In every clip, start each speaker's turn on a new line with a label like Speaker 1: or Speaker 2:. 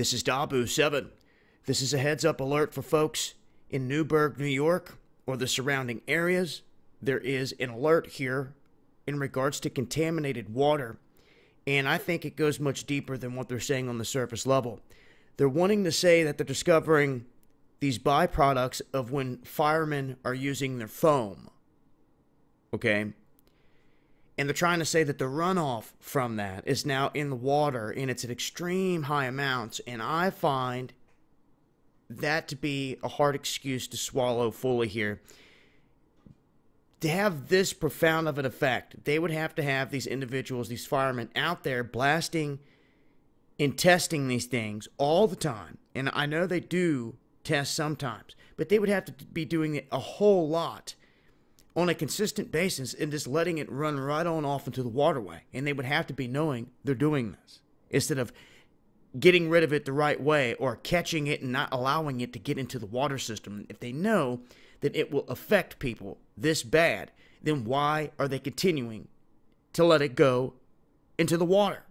Speaker 1: This is Dahboo7. This is a heads up alert for folks in Newburgh, New York, or the surrounding areas. There is an alert here in regards to contaminated water, and I think it goes much deeper than what they're saying on the surface level. They're wanting to say that they're discovering these byproducts of when firemen are using their foam. Okay? And they're trying to say that the runoff from that is now in the water and it's at extreme high amounts. And I find that to be a hard excuse to swallow fully here. To have this profound of an effect, they would have to have these individuals, these firemen, out there blasting and testing these things all the time. And I know they do test sometimes, but they would have to be doing it a whole lot on a consistent basis and just letting it run right on off into the waterway. And they would have to be knowing they're doing this instead of getting rid of it the right way or catching it and not allowing it to get into the water system. If they know that it will affect people this bad, then why are they continuing to let it go into the water?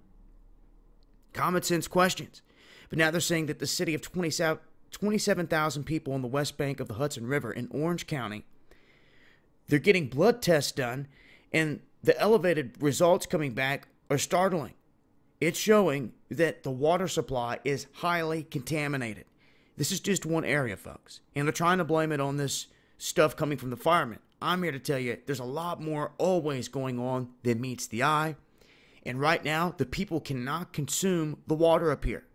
Speaker 1: Common sense questions. But now they're saying that the city of 27,000 people on the west bank of the Hudson River in Orange County, they're getting blood tests done, and the elevated results coming back are startling. It's showing that the water supply is highly contaminated. This is just one area, folks. And they're trying to blame it on this stuff coming from the firemen. I'm here to tell you there's a lot more always going on than meets the eye. And right now, the people cannot consume the water up here.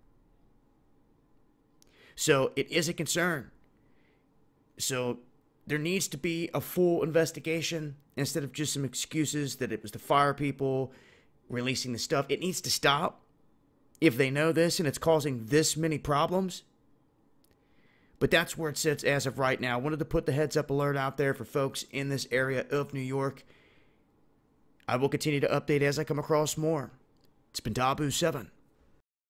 Speaker 1: So it is a concern. So there needs to be a full investigation instead of just some excuses that it was the fire people releasing the stuff. It needs to stop if they know this and it's causing this many problems. But that's where it sits as of right now. I wanted to put the heads up alert out there for folks in this area of New York. I will continue to update as I come across more. It's been Dahboo7.